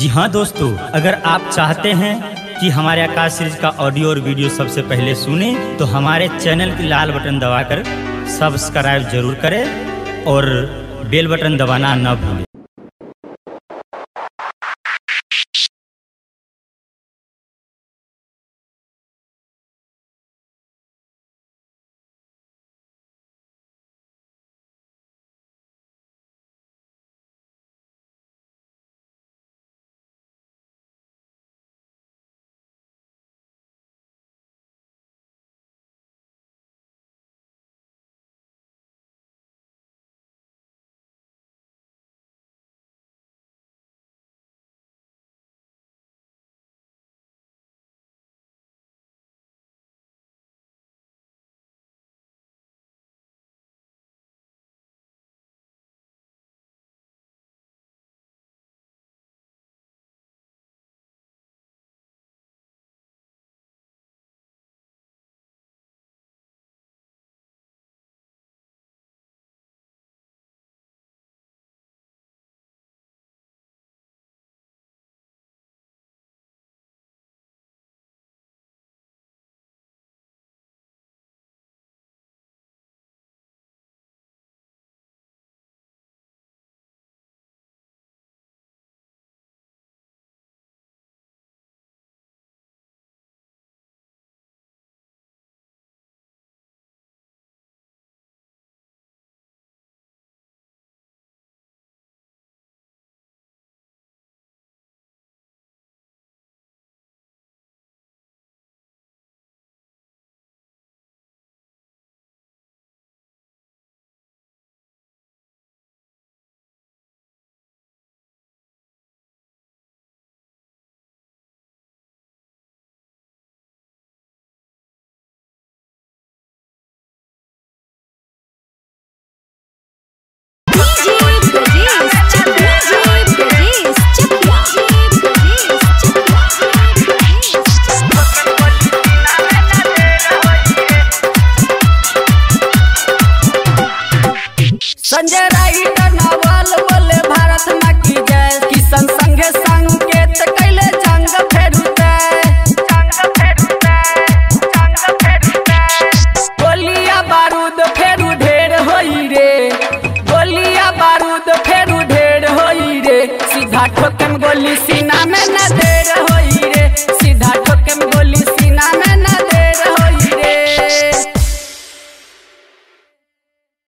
जी हाँ दोस्तों, अगर आप चाहते हैं कि हमारे आकाश सीरीज़ का ऑडियो और वीडियो सबसे पहले सुने तो हमारे चैनल की लाल बटन दबाकर सब्सक्राइब ज़रूर करें और बेल बटन दबाना न भूलें। सीधा ठोकन गोली सीना में न दे।